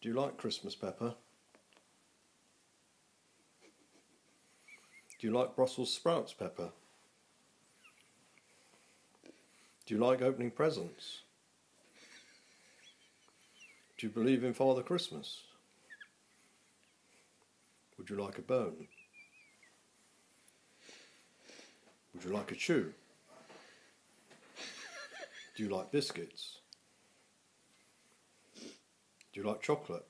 Do you like Christmas pepper? Do you like Brussels sprouts pepper? Do you like opening presents? Do you believe in Father Christmas? Would you like a bone? Would you like a chew? Do you like biscuits? Do you like chocolate?